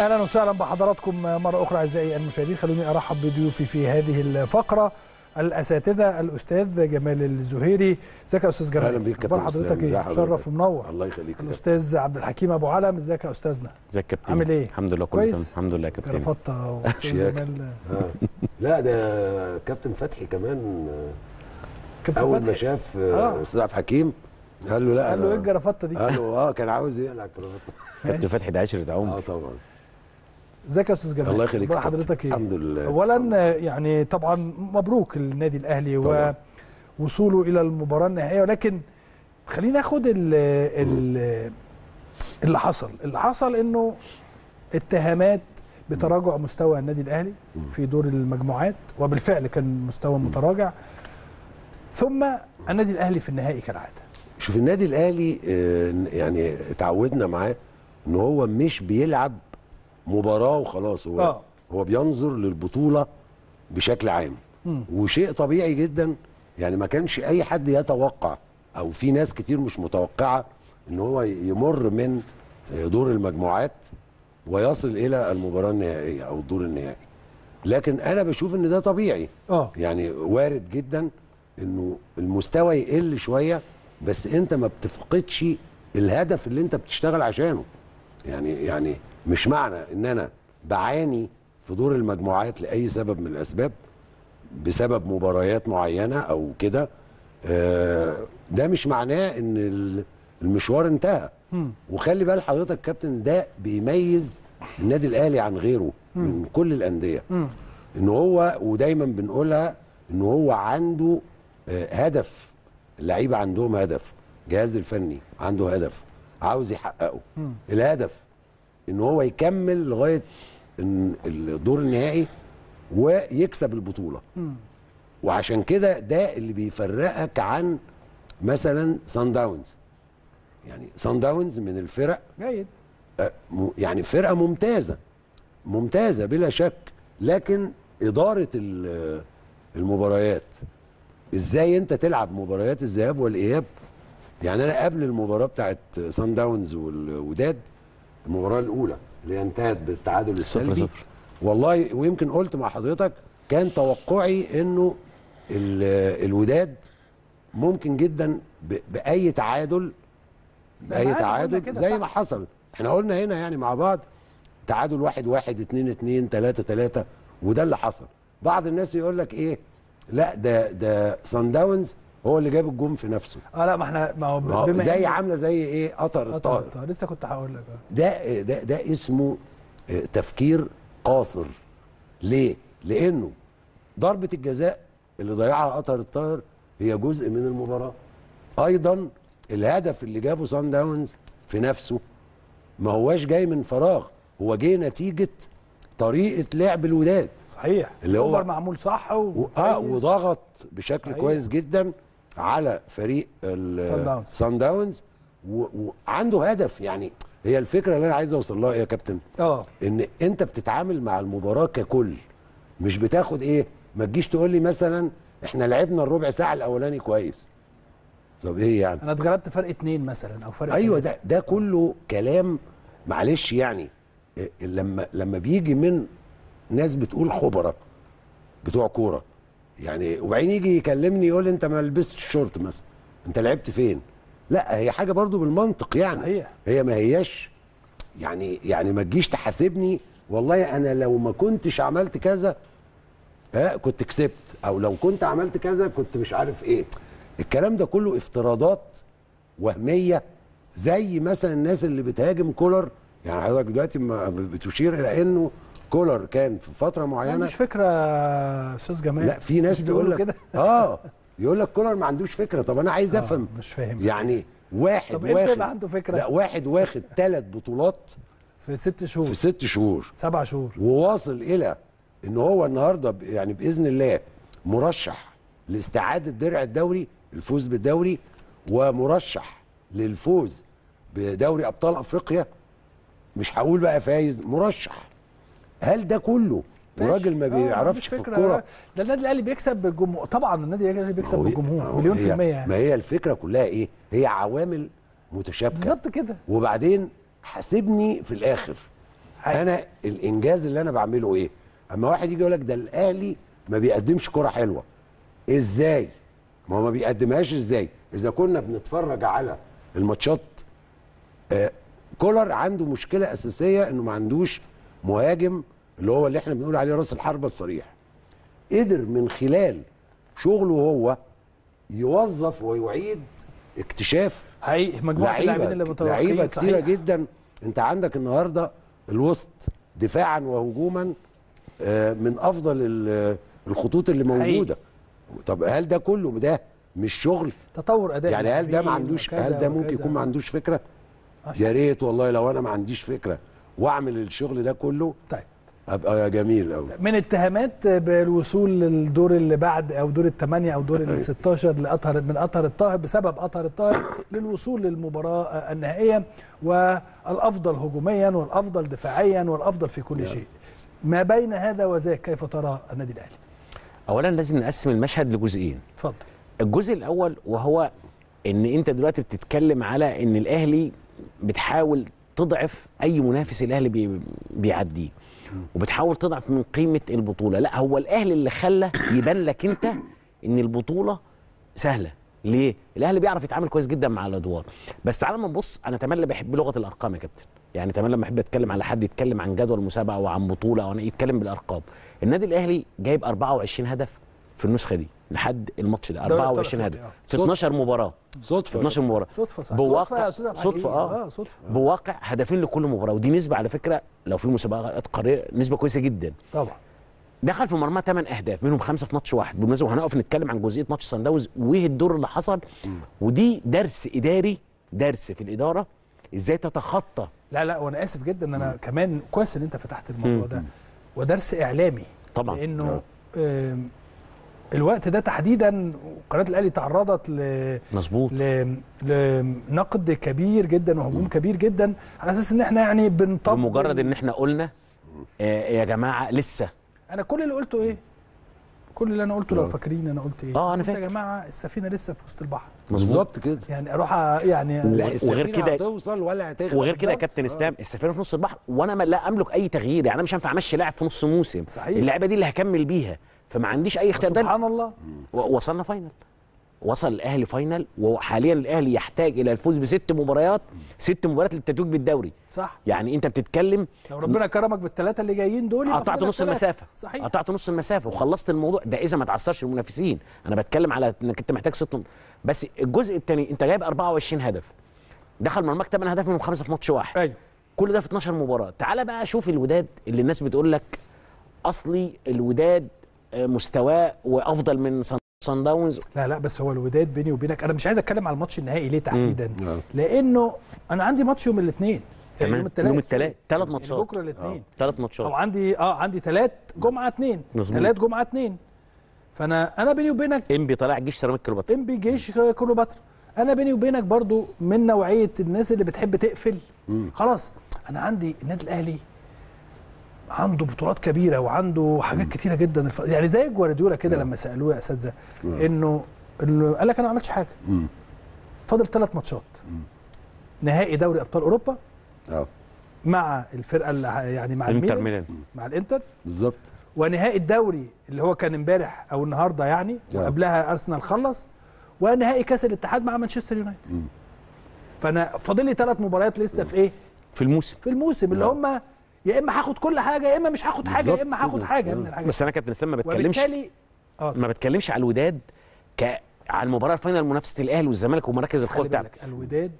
أهلا وسهلا بحضراتكم مرة أخرى أعزائي المشاهدين خلوني أرحب بضيوفي في هذه الفقرة الأساتذة الأستاذ جمال الزهيري إزيك يا أستاذ جمال أهلا بيك كابتن حضرتك. إيه حضرتك؟ ومنور الله يخليك. الأستاذ عبد الحكيم أبو علم إزيك يا أستاذنا إزيك يا كابتن عامل إيه؟ الحمد لله كله كويس؟ تمام الحمد لله يا كابتن جرافطة وأستاذ. جمال آه. لا ده كابتن فتحي كمان كابتن أول ما شاف آه. آه، أستاذ عبد الحكيم قال له لا قال له إيه الجرافطة دي قال له آه كان عاوز يقلع الكرافته كابتن فتحي ده عشرة عمر آه طبعا ازيك يا أستاذ جمال؟ الله يخليك. حضرتك إيه؟ الحمد لله. اولا يعني طبعا مبروك للنادي الأهلي طبعاً. ووصوله إلى المباراة النهائية ولكن خلينا ناخد ال ال اللي حصل. اللي حصل إنه اتهامات بتراجع مستوى النادي الأهلي في دور المجموعات وبالفعل كان مستوى متراجع. ثم النادي الأهلي في النهائي كالعادة. شوف النادي الأهلي آه، يعني اتعودنا معاه إن هو مش بيلعب مباراة وخلاص. هو آه. هو بينظر للبطولة بشكل عام. مم. وشيء طبيعي جدا يعني ما كانش أي حد يتوقع أو في ناس كتير مش متوقعة إن هو يمر من دور المجموعات ويصل إلى المباراة النهائية أو الدور النهائي. لكن أنا بشوف إن ده طبيعي. آه. يعني وارد جدا إنه المستوى يقل شوية بس أنت ما بتفقدش الهدف اللي أنت بتشتغل عشانه. يعني يعني مش معنى إن أنا بعاني في دور المجموعات لأي سبب من الأسباب بسبب مباريات معينة أو كده آه، ده مش معناه إن ال- المشوار انتهى. وخلي بال حضرتك كابتن ده بيميز النادي الأهلي عن غيره من كل الأندية. إن هو ودايما بنقولها إن هو عنده آه، هدف اللعيبه عندهم هدف الجهاز الفني عنده هدف عاوز يحققه. الهدف إن هو يكمل لغاية الدور النهائي ويكسب البطولة. وعشان كده ده اللي بيفرقك عن مثلا سان داونز يعني سان داونز من الفرق جيد. آه، يعني فرقة ممتازة ممتازة بلا شك. لكن إدارة ال- المباريات إزاي أنت تلعب مباريات الذهاب والإياب؟ يعني أنا قبل المباراة بتاعت سان داونز والوداد المباراة الأولى اللي انتهت بالتعادل صفر السلبي. صفر. والله ويمكن قلت مع حضرتك كان توقعي إنه ال- الوداد ممكن جدا ب- بأي تعادل بأي تعادل زي. ما حصل. إحنا قلنا هنا يعني مع بعض تعادل واحد واحد اتنين اتنين تلاتة تلاتة وده اللي حصل. بعض الناس يقول لك إيه؟ لا ده ده سان داونز هو اللي جاب الجون في نفسه. آه لا ما إحنا ما هو زي عاملة زي إيه؟ قطر الطائر. لسه كنت هقول لك. آه. ده ده ده اسمه آه، تفكير قاصر. ليه؟ لأنه ضربة الجزاء اللي ضيعها قطر الطاهر هي جزء من المباراة. أيضا الهدف اللي جابه سان داونز في نفسه ما هواش جاي من فراغ هو جاي نتيجة طريقة لعب الوداد. صحيح. اللي هو- معمول صح و... و- آه وضغط بشكل صحيح. كويس جدا. على فريق ال- سان داونز. وعنده هدف. يعني هي الفكرة اللي أنا عايز أوصل لها. يا كابتن آه. إن أنت بتتعامل مع المباراة ككل مش بتاخد إيه؟ ما تجيش تقول لي مثلا إحنا لعبنا الربع ساعة الأولاني كويس. طب إيه يعني؟ أنا اتغلبت فرق اتنين مثلا أو فرق أيوه. ده ده كله كلام. معلش يعني إيه، لما لما بيجي من ناس بتقول خبراء بتوع كورة يعني وبعدين يجي يكلمني يقول لي انت ما لبستش شورت مثلا. انت لعبت فين؟ لا هي حاجة برضو بالمنطق يعني. صحيح. هي ما هياش. يعني يعني ما تجيش تحاسبني. والله أنا لو ما كنتش عملت كذا ها كنت كسبت. أو لو كنت عملت كذا كنت مش عارف إيه. الكلام ده كله افتراضات وهمية. زي مثلا الناس اللي بتهاجم كولر. يعني حضرتك دلوقتي بتشير إلى إنه كولر كان في فترة معينة. مش فكرة أستاذ جمال. لا في ناس تقول لك آه يقول لك كولر ما عندوش فكرة. طب أنا عايز آه، أفهم. مش فاهم. يعني واحد طب إمتى واخد عنده فكرة؟ لا واحد واخد ثلاث بطولات في ست شهور. في ست شهور. سبع شهور. وواصل إلى إن هو النهارده يعني بإذن الله مرشح لاستعادة درع الدوري الفوز بالدوري ومرشح للفوز بدوري أبطال أفريقيا. مش هقول بقى فايز مرشح. هل ده كله وراجل ما. آه، بيعرفش في. الكورة؟ ده النادي الأهلي بيكسب بالجمهور طبعا النادي الأهلي بيكسب هو- بالجمهور هو مليون في المية. يعني ما هي الفكرة كلها إيه؟ هي عوامل متشابكة. بالظبط كده. وبعدين حاسبني في الآخر. حقيقي. أنا الإنجاز اللي أنا بعمله إيه؟ أما واحد يجي يقول لك ده الأهلي ما بيقدمش كرة حلوة. إزاي؟ ما هو ما بيقدمهاش إزاي؟ إذا كنا بنتفرج على الماتشات آه كولر عنده مشكلة أساسية إنه ما عندوش مهاجم اللي هو اللي إحنا بنقول عليه راس الحربه الصريح قدر من خلال شغله هو يوظف ويعيد اكتشاف حقيقي مجموعة اللاعبين اللي متوقعين لعيبة كتيرة صحيح. جدا. انت عندك النهارده الوسط دفاعا وهجوما آه، من أفضل ال- الخطوط اللي موجودة. طب هل ده كله ده مش شغل؟ تطور أداء يعني هل ده ما عندوش هل ده ممكن. يكون ما عندوش فكرة؟ يا ريت والله لو أنا ما عنديش فكرة وأعمل الشغل ده كله طيب. أبقى جميل قوي من اتهامات بالوصول للدور اللي بعد أو دور الثمانيه أو دور ال 16 لاطهر من أطهر الطاهر بسبب أطهر الطاهر للوصول للمباراة النهائية والأفضل هجوميا والأفضل دفاعيا والأفضل في كل شيء. ما بين هذا وذاك كيف ترى النادي الأهلي؟ اولا لازم نقسم المشهد لجزئين اتفضل. الجزء الأول وهو إن أنت دلوقتي بتتكلم على إن الأهلي بتحاول تضعف أي منافس الأهلي بي بيعديه وبتحاول تضعف من قيمة البطولة. لا هو الأهلي اللي خلى يبان لك أنت إن البطولة سهلة. ليه؟ الأهلي بيعرف يتعامل كويس جدا مع الأدوار. بس تعال ما نبص أنا تملي بحب لغة الأرقام يا كابتن. يعني تملي لما أحب أتكلم على حد يتكلم عن جدول مسابقة أو عن بطولة أو يتكلم بالأرقام. النادي الأهلي جايب 24 هدف في النسخة دي. لحد الماتش ده دوري 24 أبطال هدف. في 12 مباراة. صدفة. 12 مباراة. صدفة صح. بواقع صدفه يا أستاذ عبد صدفة الحكيم. آه. صدفة. بواقع هدفين لكل مباراة. ودي نسبة على فكرة لو في مسابقات قارية نسبة كويسة جدا. طبعا. دخل في مرمى 8 أهداف منهم خمسة في ماتش واحد. بالمناسبه وهنقف نتكلم عن جزئية ماتش سان داونز. وايه الدور اللي حصل؟ ودي درس إداري درس في الإدارة. إزاي تتخطى؟ لا لا وأنا آسف جدا. ان أنا كمان كويس إن أنت فتحت الموضوع ده. ودرس إعلامي. طبعا. لأنه آم، الوقت ده تحديدا قناة الأهلي تعرضت ل مظبوط ل- لنقد كبير جدا وهجوم كبير جدا على أساس إن إحنا يعني بنطبق بمجرد إن إحنا قلنا آه يا جماعة لسه أنا كل اللي قلته إيه؟ كل اللي أنا قلته لو آه. فاكرين أنا قلت إيه؟ آه، أنا قلت يا فاكر. جماعة السفينة لسه في وسط البحر بالظبط كده يعني أروح يعني لا وغير السفينة كده- هتوصل ولا هتغرق وغير كده يا. كابتن آه. اسلام السفينة في نص البحر وأنا ما لا أملك أي تغيير يعني أنا مش هينفع أمشي لاعب في نص موسم صحيح. اللعيبه دي اللي هكمل بيها فما عنديش أي اختيار. سبحان الله. وصلنا final. وصل الأهلي فاينل وحاليا الأهلي يحتاج إلى الفوز بست مباريات ست مباريات للتتويج بالدوري. صح. يعني أنت بتتكلم لو ربنا كرمك بالثلاثة اللي جايين دول قطعت نص. المسافة. صحيح. قطعت نص المسافة وخلصت الموضوع. ده إذا ما تعثرش المنافسين. أنا بتكلم على إنك أنت محتاج ست. بس الجزء الثاني أنت جايب 24 هدف. دخل مرماك 8 اهداف منهم خمسة في ماتش واحد. أيوه. كل ده في 12 مباراة. تعال بقى شوف الوداد اللي الناس بتقول لك أصلي الوداد مستواه وافضل من صن داونز لا لا بس هو الوداد بيني وبينك أنا مش عايز أتكلم على الماتش النهائي ليه تحديدا. آه. لأنه أنا عندي ماتش يوم الاثنين تمام. يوم الثلاث. يوم التلات. تلات ماتشات. بكرة الاثنين. ثلاث أو ماتشات. عندي آه عندي ثلاث جمعة اثنين. ثلاث جمعة اثنين. فأنا أنا بيني وبينك إنبي طلائع جيش سيراميك كليوباترا. إنبي جيش كليوباترا. أنا بيني وبينك برضو من نوعية الناس اللي بتحب تقفل. خلاص أنا عندي النادي الأهلي عنده بطولات كبيرة وعنده حاجات كتيرة جدا الف... يعني زي جوارديولا كده لما سألوه يا اساتذه إنه إنه قال لك أنا ما عملتش حاجة. فاضل ثلاث ماتشات. نهائي دوري أبطال أوروبا آه. مع الفرقة اللي يعني مع إنتر الميلان. ميلان. مع الإنتر. بالظبط. ونهائي الدوري اللي هو كان امبارح أو النهارده يعني آه. وقبلها أرسنال خلص ونهائي كأس الاتحاد مع مانشستر يونايتد. فأنا فاضل لي ثلاث مباريات لسه في إيه؟ في الموسم. في الموسم اللي آه. هم يا إما هاخد كل حاجة يا إما مش هاخد حاجة يا إما هاخد. حاجة آه. من الحاجات. بس أنا كابتن إسلام ما بتكلمش وبالتالي آه ما بتكلمش على الوداد ك على المباراة الفاينل منافسة الأهلي والزمالك ومراكز بس القوة بتاعتك بالك الوداد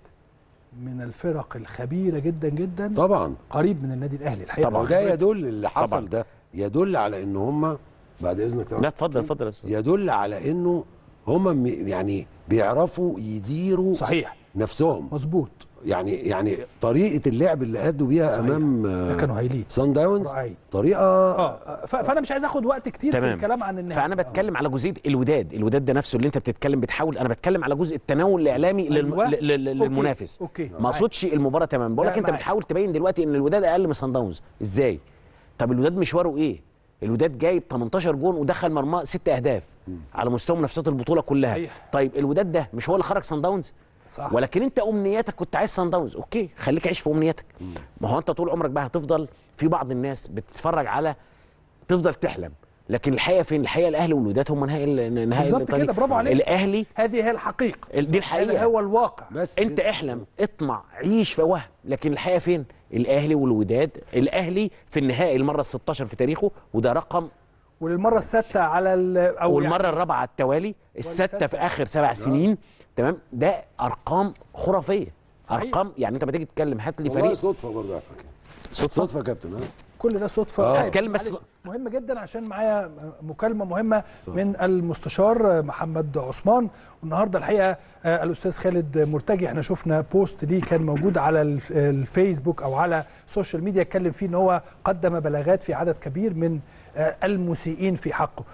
من الفرق الخبيرة جدا جدا طبعا. قريب من النادي الأهلي الحقيقة. طبعا. وده يدل اللي حصل طبعا. ده. يدل على إن هم بعد إذنك طبعا. لا اتفضل اتفضل يا أستاذ. يدل على إنه هم يعني بيعرفوا يديروا صحيح. نفسهم. مظبوط. يعني يعني طريقة اللعب اللي أدوا بيها صحيح. أمام آه، كانوا هايلين سان داونز طريقة آه فأنا مش عايز آخد وقت كتير في تمام. الكلام عن النهائي فأنا بتكلم على جزئية الوداد الوداد ده نفسه اللي أنت بتتكلم بتحاول أنا بتكلم على جزء التناول الإعلامي. أيوة. ل- ل- okay. للمنافس okay. ما أقصدش المباراة تمام بقول لك أنت معاك. بتحاول تبين دلوقتي إن الوداد أقل من صن داونز إزاي طب الوداد مشواره إيه الوداد جايب 18 جون ودخل مرمى ست أهداف على مستوى منافسات البطولة كلها صحيح. طيب الوداد ده مش هو اللي خرج صن داونز صح. ولكن انت امنياتك كنت عايز سان داونز okay خليك عيش في امنياتك. ما هو انت طول عمرك بقى هتفضل في بعض الناس بتتفرج على تفضل تحلم. لكن الحقيقة فين؟ الحقيقة الاهلي والوداد هم نهائي نهائي بالظبط. كده، برافو عليك. الأهلي هذه هي الحقيقة. ال- دي الحقيقة. هذا هو الواقع. بس انت احلم اطمع عيش في وهم. لكن الحقيقة فين؟ الأهلي والوداد الأهلي في النهائي المرة ال 16 في تاريخه وده رقم وللمره السادسة على أو والمرة يعني الرابعة على التوالي السادسة. في آخر سبع سنين. تمام؟ ده أرقام خرافية. صحيح. أرقام يعني أنت ما تيجي تتكلم هات لي فريق. صدفة برضه صدفة؟ صدفة يا كابتن ها؟ كل ده صدفة. آه. عادي. اتكلم بس. مهم جدا عشان معايا مكالمة مهمة من المستشار محمد عثمان. والنهاردة الحقيقة آه، الأستاذ خالد مرتجي إحنا شفنا post ليه كان موجود على الف- الفيسبوك أو على ال social media اتكلم فيه إن هو قدم بلاغات في عدد كبير من آه، المسيئين في حقه. آه،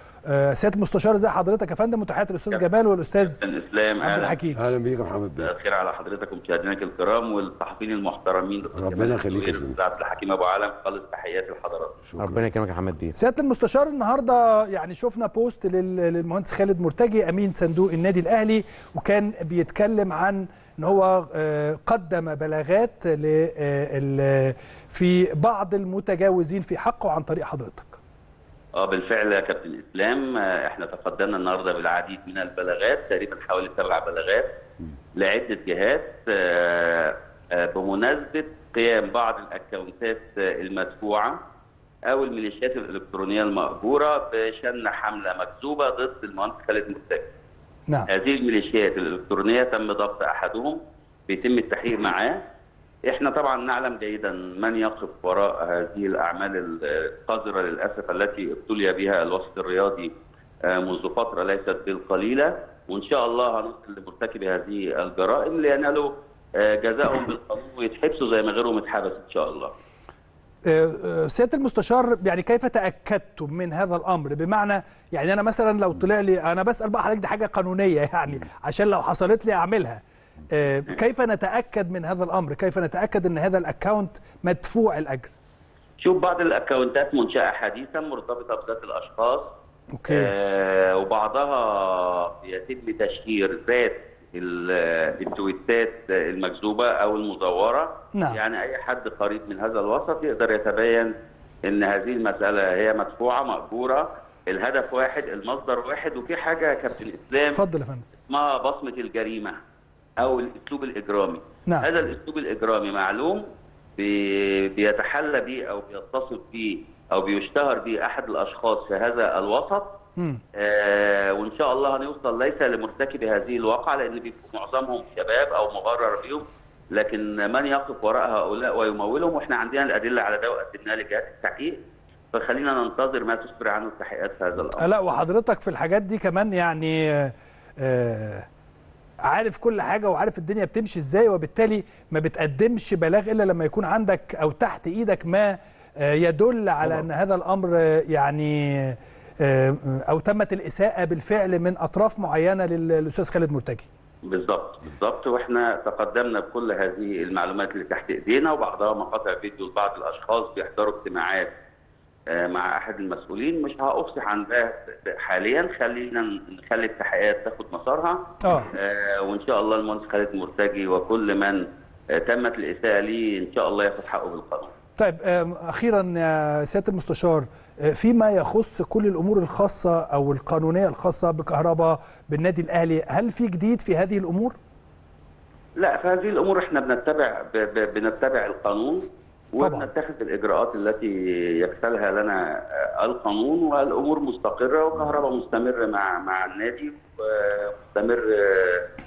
سياده المستشار ازي حضرتك يا فندم؟ وتحيات الأستاذ جمال والأستاذ الإسلام عبد الحكيم. أهلا بيك يا محمد بيه. الخير على حضرتك ومشاهدينك الكرام والصحفيين المحترمين. ربنا يخليك يا. الاستاذ عبد الحكيم أبو علم خالص تحياتي لحضرتك ربنا يكرمك يا محمد بيه. سياده المستشار النهارده يعني شفنا post لل- للمهندس خالد مرتجي أمين صندوق النادي الأهلي وكان بيتكلم عن إن هو آه، قدم بلاغات آه، في بعض المتجاوزين في حقه عن طريق حضرتك. آه بالفعل يا كابتن إسلام. آه، إحنا تقدمنا النهارده بالعديد من البلاغات تقريبا حوالي سبع بلاغات لعدة جهات آه، آه، بمناسبة قيام بعض الأكونتات المدفوعة أو الميليشيات الإلكترونية المأجورة بشن حملة مكذوبة ضد المهندس خالد مرتجي. نعم. هذه الميليشيات الإلكترونية تم ضبط أحدهم بيتم التحقيق معاه. إحنا طبعا نعلم جيدا من يقف وراء هذه الأعمال القذرة للأسف التي ابتلي بها الوسط الرياضي آه، منذ فترة ليست بالقليلة. وإن شاء الله هنصل لمرتكبي هذه الجرائم لينالوا آه، جزاءهم بالقانون ويتحبسوا زي ما غيرهم اتحبس إن شاء الله. آه، سيادة المستشار يعني كيف تأكدتم من هذا الأمر؟ بمعنى يعني أنا مثلا لو طلع لي أنا بسأل بقى حضرتك دي حاجة قانونية يعني عشان لو حصلت لي أعملها. كيف نتأكد من هذا الأمر؟ كيف نتأكد أن هذا ال account مدفوع الأجر؟ شوف بعض ال accountات منشأة حديثا مرتبطة بذات الأشخاص. okay. آه وبعضها يتم تشهير ذات ال- ال tweetات المكذوبة أو المزورة. نعم. يعني أي حد قريب من هذا الوسط يقدر يتبين إن هذه المسألة هي مدفوعة ماجوره الهدف واحد المصدر واحد وفي حاجة يا كابتن إسلام اتفضل يا فندم. اسمها بصمة الجريمة. أو الأسلوب الإجرامي. نعم. هذا الأسلوب الإجرامي معلوم بي- بيتحلى به أو بيتصف به أو بيشتهر به أحد الأشخاص في هذا الوسط. آه وإن شاء الله هنوصل ليس لمرتكبي هذه الواقعة لأن بيبقوا معظمهم شباب أو مغرر بهم لكن من يقف وراء هؤلاء ويمولهم وإحنا عندنا الأدلة على ده وقدمناها لجهات التحقيق. فخلينا ننتظر ما تسفر عنه التحقيقات في هذا الأمر. لا وحضرتك في الحاجات دي كمان يعني آه، آه، عارف كل حاجة وعارف الدنيا بتمشي إزاي وبالتالي ما بتقدمش بلاغ إلا لما يكون عندك أو تحت إيدك ما آه، يدل على. إن هذا الأمر آه، يعني آه، أو تمت الإساءة بالفعل من أطراف معينة لل- للأستاذ خالد مرتجي بالظبط بالظبط وإحنا تقدمنا بكل هذه المعلومات اللي تحت إيدينا وبعضها مقاطع فيديو لبعض الأشخاص بيحضروا اجتماعات مع أحد المسؤولين مش هأفصح عن ده حاليا. خلينا نخلي التحقيقات تاخد مسارها. آه. آه، وإن شاء الله المهندس خالد مرتجي وكل من آه، تمت الإساءة ليه إن شاء الله ياخد حقه بالقانون. طيب أخيرا يا سيادة المستشار آه، فيما يخص كل الأمور الخاصة أو القانونية الخاصة بكهرباء بالنادي الأهلي هل في جديد في هذه الأمور؟ لا في هذه الأمور إحنا بنتبع بنتبع القانون. وبنتخذ الإجراءات التي يكفلها لنا آه، القانون والأمور مستقرة وكهرباء مستمر مع مع النادي ومستمر آه،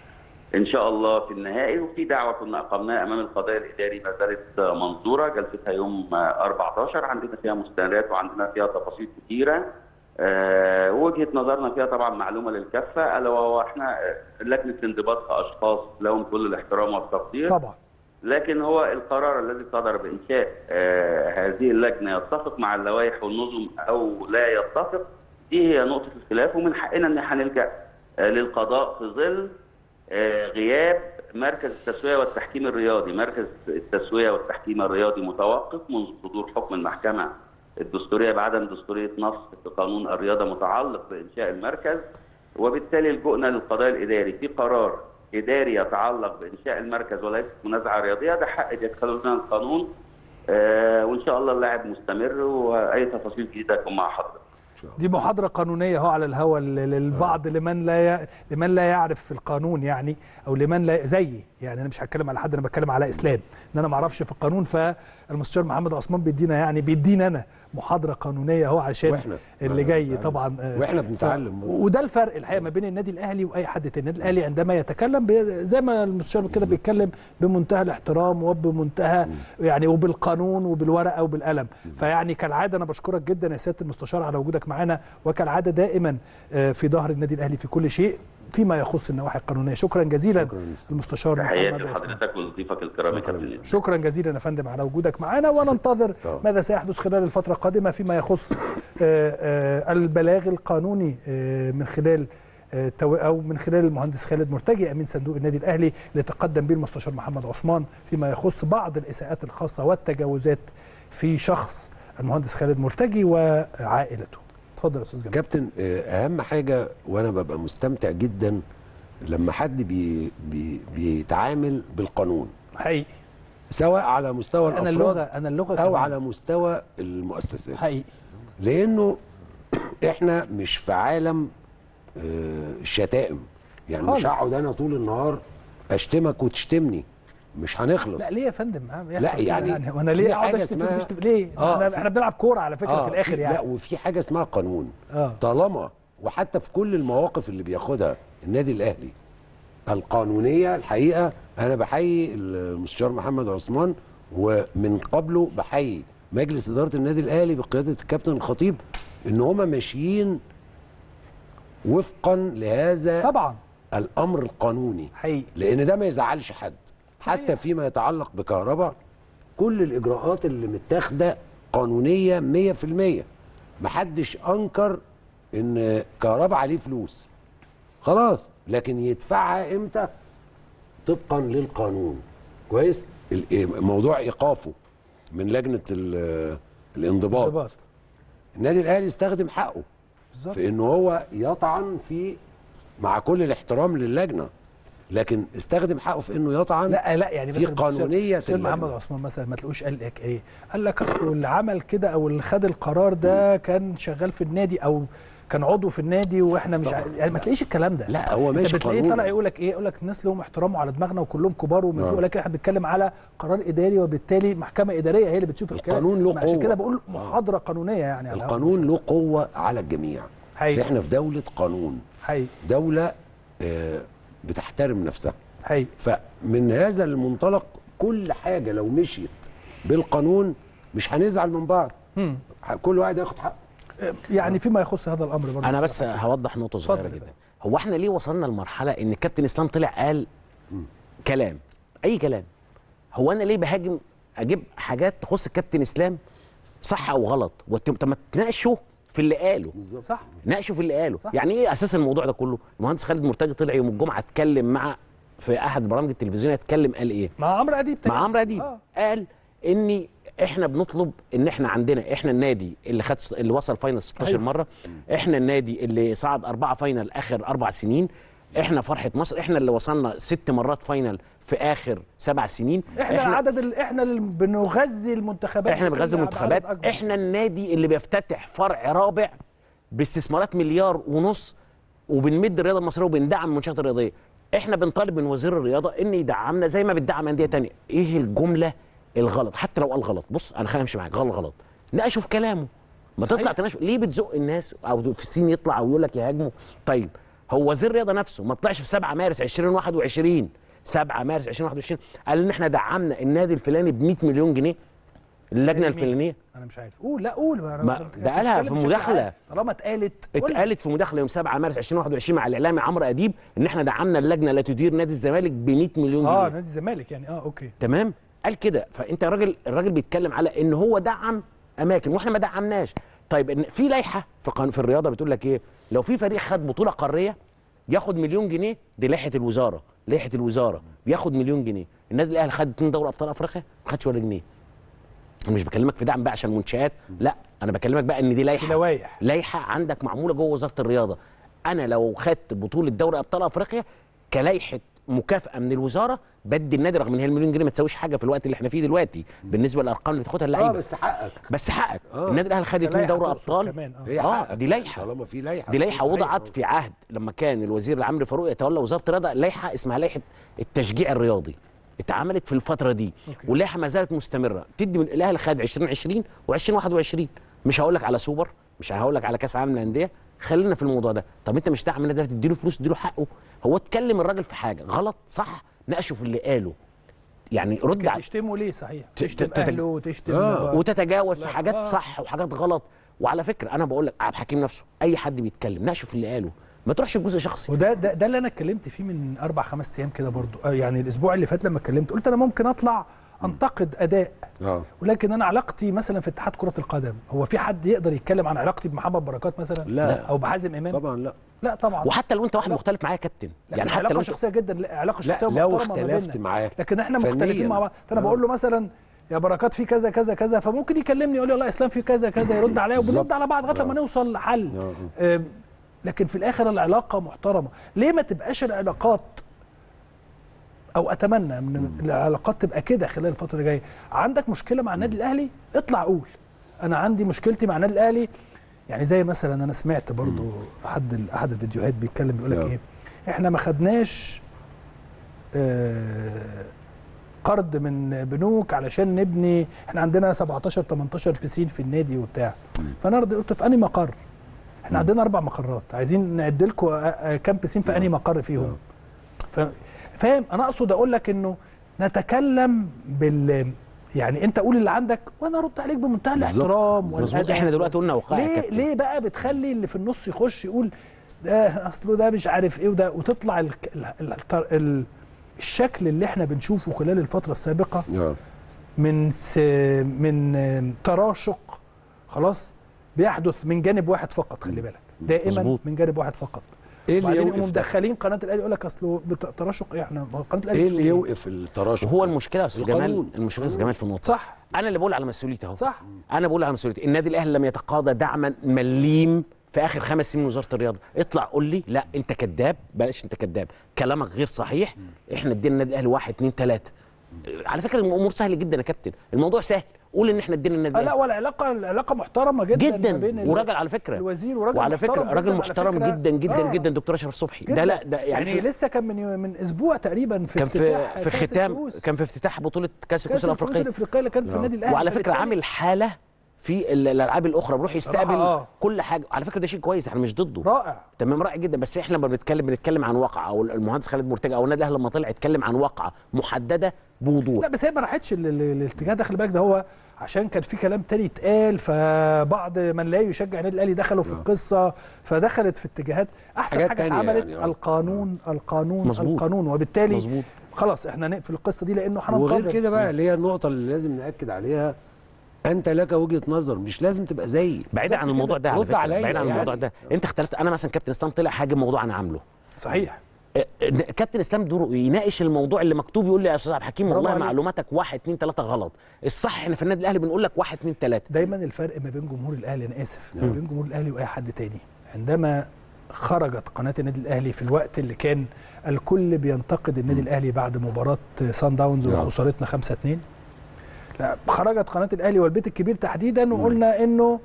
إن شاء الله في النهائي. وفي دعوة كنا أقمناها أمام القضاء الإداري ما زالت آه، منظوره جلستها يوم آه، 14 عندنا فيها مستندات وعندنا فيها تفاصيل كثيره آه، وجهة نظرنا فيها طبعا معلومة للكافه ألا وهو إحنا لجنة انضباط اشخاص لهم كل الاحترام والتقدير طبعا. لكن هو القرار الذي صدر بإنشاء آه، هذه اللجنة يتفق مع اللوائح والنظم أو لا يتفق دي هي نقطة الخلاف. ومن حقنا إن إحنا نلجأ آه، للقضاء في ظل آه، غياب مركز التسوية والتحكيم الرياضي، مركز التسوية والتحكيم الرياضي متوقف منذ صدور حكم المحكمة الدستورية بعدم دستورية نص في قانون الرياضة متعلق بإنشاء المركز. وبالتالي لجؤنا للقضاء الإداري في قرار اداري يتعلق بانشاء المركز وليس منازعه رياضيه ده حق بيدخله لنا القانون آه، وإن شاء الله اللاعب مستمر وأي تفاصيل جديدة هتكون مع حضرتك. دي محاضرة قانونية اهو على الهوا للبعض لمن لا ي... لمن لا يعرف القانون يعني أو لمن لا زيي. يعني أنا مش هتكلم على حد أنا بتكلم على إسلام. إن أنا ما أعرفش في القانون فالمستشار محمد عثمان بيدينا يعني بيدينا أنا محاضرة قانونية أهو عشان وإحنا. اللي جاي طبعا آه، وإحنا بنتعلم. ف- وده الفرق الحقيقة ما بين النادي الأهلي وأي حد تاني. النادي الأهلي عندما يتكلم بي- زي ما المستشار كده بيتكلم بمنتهى الاحترام وبمنتهى يعني وبالقانون وبالورقة وبالقلم. فيعني كالعادة أنا بشكرك جدا يا سيادة المستشار على وجودك معانا وكالعادة دائما آه، في ظهر النادي الأهلي في كل شيء. فيما يخص النواحي القانونية شكرا جزيلا شكراً. المستشار تحياتي محمد عثمان. لحضرتك ولضيفك الكرام شكراً. شكرا جزيلا يا فندم على وجودك معنا وننتظر. ماذا سيحدث خلال الفترة القادمة فيما يخص آه، آه، البلاغ القانوني آه، من خلال أو من خلال المهندس خالد مرتجي أمين صندوق النادي الأهلي اللي تقدم به المستشار محمد عثمان فيما يخص بعض الإساءات الخاصة والتجاوزات في شخص المهندس خالد مرتجي وعائلته. اتفضل يا أستاذ جمال. كابتن آه، أهم حاجة وأنا ببقى مستمتع جدا لما حد بي بي بيتعامل بالقانون حقيقي سواء على مستوى أنا الأفراد اللغة أنا اللغة أو كمان. على مستوى المؤسسات حقيقي لأنه إحنا مش في عالم آه، الشتائم يعني مش خالص. هقعد أنا طول النهار أشتمك وتشتمني مش هنخلص. لا ليه يا فندم؟ آه، لا، كده يعني وأنا ليه حاجة اشتم اسمها- تشتم ليه؟ آه، إحنا بنلعب كورة على فكرة في الآخر يعني. لا وفي حاجة اسمها قانون. آه. طالما وحتى في كل المواقف اللي بياخدها النادي الأهلي القانونية الحقيقة أنا بحيي المستشار محمد عثمان ومن قبله بحيي مجلس إدارة النادي الأهلي بقيادة الكابتن الخطيب إن هم ماشيين وفقا لهذا طبعا. الأمر القانوني. حقيقي. لأن ده ما يزعلش حد. حتى فيما يتعلق بكهرباء كل الإجراءات اللي متاخدة قانونية 100% محدش أنكر إن كهرباء عليه فلوس. خلاص لكن يدفعها إمتى؟ طبقا للقانون. كويس؟ ال- موضوع إيقافه من لجنة ال- الانضباط. انضباط. النادي الأهلي استخدم حقه. في إن هو يطعن في مع كل الاحترام للجنة. لكن استخدم حقه في إنه يطعن لا لا يعني في الأستاذ اللجنة. محمد عثمان مثلا ما تلاقوش قال لك إيه. قال لك اصله اللي عمل كده أو اللي خد القرار ده كان شغال في النادي أو كان عضو في النادي وإحنا مش ع... يعني ما تلاقيش الكلام ده. لا، هو ماشي بتلاقيه. طالع يقول لك إيه؟ يقول لك الناس لهم احترامه على دماغنا وكلهم كبار ومن آه. فوق لكن إحنا بنتكلم على قرار إداري وبالتالي محكمة إدارية هي اللي بتشوف الكلام. القانون له عشان قوة. كده بقول محاضرة قانونية يعني القانون له قوة على الجميع. حقيقي. إحنا في دولة قانون. حقيقي. دولة آه، بتحترم نفسها. حقيقي. فمن هذا المنطلق كل حاجة لو مشيت بالقانون مش هنزعل من بعض. مم. كل واحد ياخد حقه. يعني فيما يخص هذا الأمر برضه. أنا بس هوضح نقطة صغيرة جدا. هو إحنا ليه وصلنا لمرحلة إن الكابتن إسلام طلع قال كلام؟ أي كلام؟ هو أنا ليه بهاجم أجيب حاجات تخص الكابتن إسلام صح أو غلط؟ طب ما تناقشوا في اللي قاله صح ناقشوا في اللي قاله صح. يعني إيه أساس الموضوع ده كله المهندس خالد مرتجي طلع يوم الجمعة اتكلم مع في أحد برامج التلفزيون اتكلم قال إيه مع عمرو أديب. مع عمرو أديب آه. قال إن إحنا بنطلب إن إحنا عندنا إحنا النادي اللي خد اللي وصل final 16 أيوة. مرة إحنا النادي اللي صعد أربعة final آخر أربع سنين إحنا فرحة مصر إحنا اللي وصلنا ست مرات final في آخر سبع سنين. إحنا, إحنا العدد ال... إحنا اللي بنغذي المنتخبات إحنا بنغذي المنتخبات. عدد. إحنا النادي اللي بيفتتح فرع رابع باستثمارات مليار ونص وبنمد الرياضه المصريه وبندعم المنشآت الرياضية. إحنا بنطالب من وزير الرياضة إن يدعمنا زي ما بتدعم أندية تانية. إيه الجملة الغلط؟ حتى لو قال غلط. بص أنا خليني أمشي معاك. غلط غلط. ناقشه في كلامه. ما صحيح. تطلع تناقش. ليه بتزق الناس أو في السين يطلع أو يقول لك يهاجموا؟ طيب هو وزير الرياضة نفسه ما طلعش في 7 مارس 2021 7 مارس 2021 قال ان إحنا دعمنا النادي الفلاني ب 100 مليون جنيه. اللجنة؟ الفلانية. أنا مش عارف. قول لا قول. ما ده قالها في. عام. طالما اتقالت. اتقالت في مداخلة يوم 7 مارس 2021 مع الإعلامي عمرو أديب إن إحنا دعمنا اللجنة التي تدير نادي الزمالك ب 100 مليون آه جنيه. نادي الزمالك يعني. آه أوكي. تمام؟ قال كده. فأنت الراجل الراجل بيتكلم على إن هو دعم أماكن وإحنا ما دعمناش. طيب إن في لائحة في في الرياضة بتقول لك إيه؟ لو في فريق خد بطولة قارية ياخد مليون جنيه دي لائحة الوزارة لائحة الوزارة. بياخد مليون جنيه. النادي الأهلي خد اتنين دوري أبطال أفريقيا ما خدش ولا جنيه. أنا مش بكلمك في دعم بقى عشان منشآت لا أنا بكلمك بقى إن دي لائحة. لوائح. لائحة عندك معمولة جوه وزارة الرياضة. أنا لو خدت بطولة دوري أبطال أفريقيا كلائحة مكافأة من الوزارة بدي النادي رغم إن هي المليون جنيه ما تساويش حاجة في الوقت اللي إحنا فيه دلوقتي. بالنسبة للأرقام اللي بتاخدها آه اللعيبه بس حقك. بس حقك. آه. النادي الأهلي خد اثنين دوري أبطال. آه. آه دي لائحه طالما في لائحه دي لائحه. وضعت في عهد لما كان الوزير العمرو فاروق يتولى وزارة الرياضة لائحه اسمها لائحه التشجيع الرياضي. اتعملت في الفترة دي. واللائحه ما زالت مستمرة. تدي من الأهلي خد 2020 و2021 مش هقول لك على سوبر مش هقول لك على كأس عالم للأندية. خلينا في الموضوع ده. طب انت مش داعم النادي الاهلي تديله فلوس تديله حقه؟ هو اتكلم الراجل في حاجة غلط صح؟ ناقشه في اللي قاله. يعني رد على تشتمه ليه صحيح؟ تشتم أهله وتشتم آه. وتتجاوز في حاجات آه. صح وحاجات غلط. وعلى فكرة أنا بقول لك عبد الحكيم نفسه أي حد بيتكلم ناقشه في اللي قاله. ما تروحش بجزء شخصي. وده ده, ده اللي أنا اتكلمت فيه من أربع خمس أيام كده برضو. آه، يعني الأسبوع اللي فات لما اتكلمت قلت أنا ممكن أطلع أنتقد أداء آه ولكن أنا علاقتي مثلا في اتحاد كرة القدم هو في حد يقدر يتكلم عن علاقتي بمحمد بركات مثلا لا. أو بحازم إمام طبعا لا لا طبعا وحتى لو أنت واحد لا. مختلف معايا يا كابتن يعني حتى علاقة لو شخصية جدا لا علاقة لا شخصية لو محترمة ما اختلفت بيننا. معاه لكن إحنا فنياً. مختلفين مع بعض فأنا آه. بقول له مثلا يا بركات في كذا كذا كذا فممكن يكلمني يقول لي والله إسلام في كذا كذا يرد عليا وبنرد. على بعض لغاية آه. لما نوصل لحل آه. لكن في الآخر العلاقة محترمة ليه ما تبقاش العلاقات أو أتمنى إن العلاقات تبقى كده خلال الفترة اللي جاية عندك مشكلة مع النادي الأهلي؟ اطلع قول. أنا عندي مشكلتي مع النادي الأهلي يعني زي مثلا أنا سمعت برضو احد أحد الفيديوهات بيتكلم بيقول لك آه. إيه إحنا ما خدناش آه، قرض من بنوك علشان نبني إحنا عندنا 17 18 بسين في النادي وبتاع. فأنا قلت في أنهي مقر؟ إحنا عندنا أربع مقرات عايزين نعد لكم كام بسين في أنهي مقر فيهم؟ فاهم أنا أقصد أقول لك إنه نتكلم بال يعني أنت قول اللي عندك وأنا أرد عليك بمنتهى. الاحترام والأدب. إحنا دلوقتي قلنا وقائع ليه كابتن. ليه بقى بتخلي اللي في النص يخش يقول ده أصله ده مش عارف إيه وده وتطلع ال ال ال ال الشكل اللي إحنا بنشوفه خلال الفترة السابقة من س من تراشق خلاص بيحدث من جانب واحد فقط خلي بالك دائما مظبوط. من جانب واحد فقط إيه اللي يوقف؟ مدخلين قناة الأهلي يقول لك أصله بت- تراشق إيه؟ إحنا هو قناة الأهلي إيه اللي يوقف التراشق وهو ده؟ المشكلة يا أستاذ جمال. المشكلة يا أستاذ جمال في النقطة. صح. أنا اللي بقول على مسؤوليتي أهو. صح. أنا بقول على مسؤوليتي النادي الأهلي لم يتقاضى دعما مليم في آخر خمس سنين من وزارة الرياضة. اطلع قول لي لا أنت كذاب. بلاش أنت كذاب. كلامك غير صحيح. إحنا ادينا النادي الأهلي واحد اتنين تلاتة. على فكرة الأمور سهلة جدا يا كابتن. الموضوع سهل. قول إن إحنا ادينا النادي آه لا والعلاقه العلاقة محترمة جدا جدا بين وراجل على فكرة الوزير وراجل وعلى محترم فكره جداً راجل محترم فكرة. جدا جدا آه. جدا دكتور أشرف صبحي جداً. ده لا ده يعني, يعني, لسه كان من من أسبوع تقريبا في كان في افتتاح في ختام. كان في افتتاح بطولة كأس الكؤوس كأس الكؤوس الأفريقية الأفريقية اللي كانت في آه. النادي الأهلي وعلى فكرة عامل حالة في ال- الألعاب الأخرى بيروح يستقبل آه. كل حاجة على فكرة ده شيء كويس إحنا مش ضده رائع تمام رائع جدا بس إحنا لما بنتكلم بنتكلم عن واقعه أو المهندس خالد مرتجى أو النادي الأهلي لما طلع اتكلم عن واقعة محددة بوضوح لا بس هي ما راحتش ال- ال- الاتجاه ده خلي بالك ده هو عشان كان في كلام تاني اتقال فبعض من لا يشجع النادي الأهلي دخلوا في القصة فدخلت في اتجاهات أحسن حاجة اتعملت يعني، آه. القانون القانون مظبوط. القانون وبالتالي مظبوط. خلاص إحنا نقفل القصة دي لأنه وغير هننتظر كده بقى اللي هي النقطة اللي لازم نأكد عليها أنت لك وجهة نظر مش لازم تبقى زيي بعيدا عن الموضوع. ده على فكرة بعيدا عن الموضوع يعني. ده أنت اختلفت أنا مثلا كابتن إسلام طلع حاجة موضوع أنا عامله صحيح كابتن اسلام دوره يناقش الموضوع اللي مكتوب يقول لي يا أستاذ عبد الحكيم والله. معلوماتك واحد اتنين تلاتة غلط. الصح إحنا في النادي الأهلي بنقول لك واحد اتنين تلاتة. دايما الفرق ما بين جمهور الأهلي أنا آسف ما بين جمهور الأهلي وأي حد تاني. عندما خرجت قناة النادي الأهلي في الوقت اللي كان الكل بينتقد النادي الأهلي بعد مباراة سان داونز نعم. وخسارتنا 5 2 لا خرجت قناة الأهلي والبيت الكبير تحديدا وقلنا إنه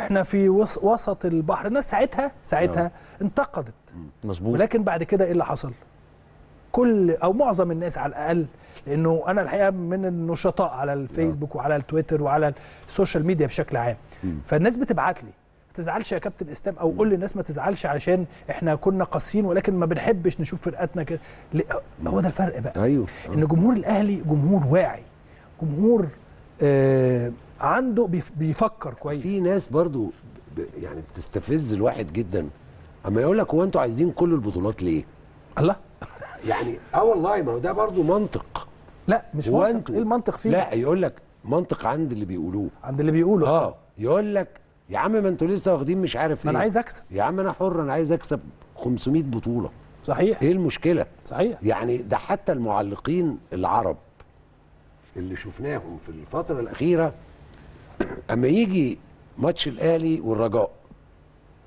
إحنا في وس- وسط البحر. الناس ساعتها ساعتها انتقدت. مظبوط. ولكن بعد كده إيه اللي حصل؟ كل أو معظم الناس على الأقل لأنه أنا الحقيقة من النشطاء على الفيسبوك وعلى التويتر وعلى ال social media بشكل عام. فالناس بتبعت لي. ما تزعلش يا كابتن إسلام أو قول للناس ما تزعلش علشان إحنا كنا قاسيين ولكن ما بنحبش نشوف فرقتنا كده؟ هو ده الفرق بقى. أيوه. إن جمهور الأهلي جمهور واعي. جمهور آه عنده بيف- بيفكر كويس. في ناس برضو يعني بتستفز الواحد جدا. أما يقول لك هو أنتوا عايزين كل البطولات ليه؟ الله. يعني آه والله ما هو ده برضو منطق. لا مش منطق. إيه المنطق فيه؟ لا يقول لك منطق عند اللي بيقولوه. عند اللي بيقولوا آه يقول لك يا عم ما أنتوا لسه واخدين مش عارف إيه أنا عايز أكسب. يا عم أنا حر أنا عايز أكسب 500 بطولة. صحيح. إيه المشكلة؟ صحيح. يعني ده حتى المعلقين العرب اللي شفناهم في الفترة الأخيرة أما يجي ماتش الأهلي والرجاء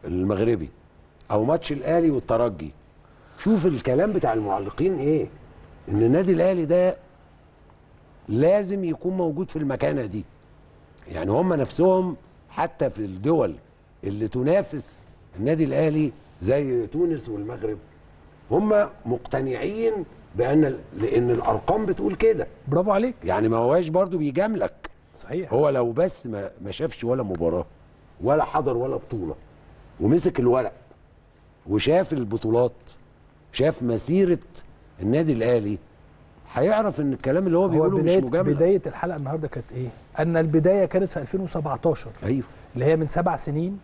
المغربي أو ماتش الأهلي والترجي. شوف الكلام بتاع المعلقين إيه؟ إن النادي الأهلي ده لازم يكون موجود في المكانة دي. يعني هم نفسهم حتى في الدول اللي تنافس النادي الأهلي زي تونس والمغرب هم مقتنعين بأن لأن الأرقام بتقول كده. برافو عليك. يعني ما هواش برضو بيجاملك. صحيح. هو لو بس ما, ما شافش ولا مباراة ولا حضر ولا بطولة ومسك الورق وشاف البطولات شاف مسيرة النادي الأهلي هيعرف إن الكلام اللي هو هو بيقوله مش بدايه مجاملة بداية الحلقة النهارده كانت إيه؟ أن البداية كانت في 2017 أيوه اللي هي من سبع سنين